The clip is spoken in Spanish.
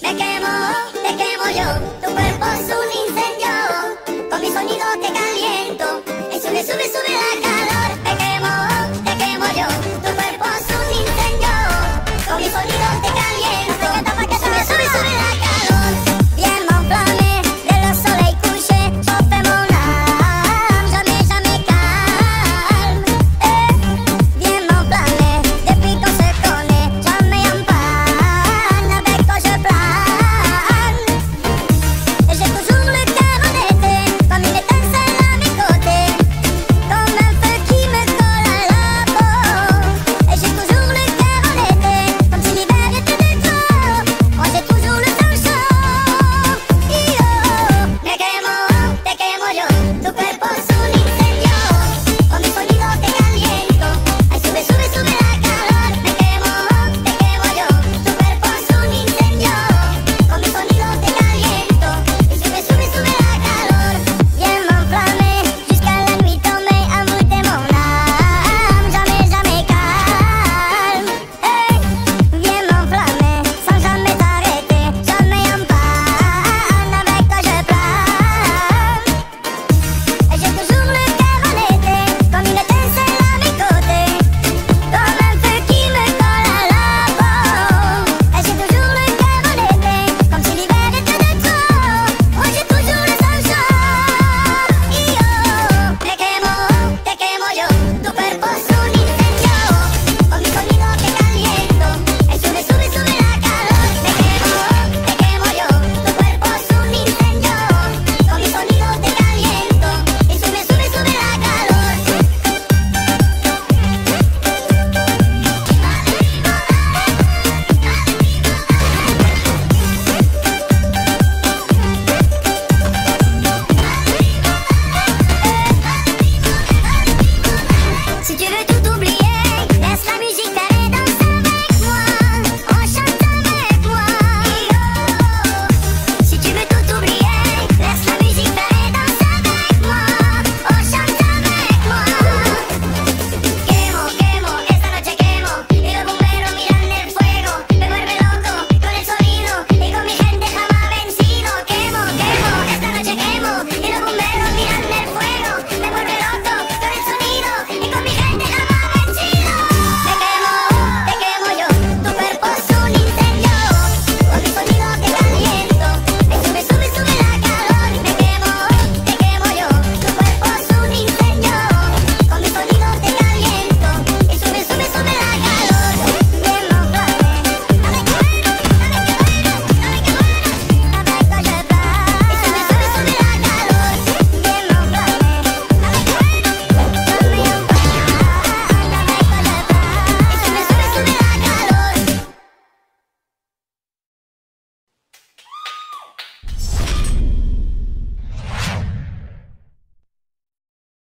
Me quemo, te quemo yo, tu cuerpo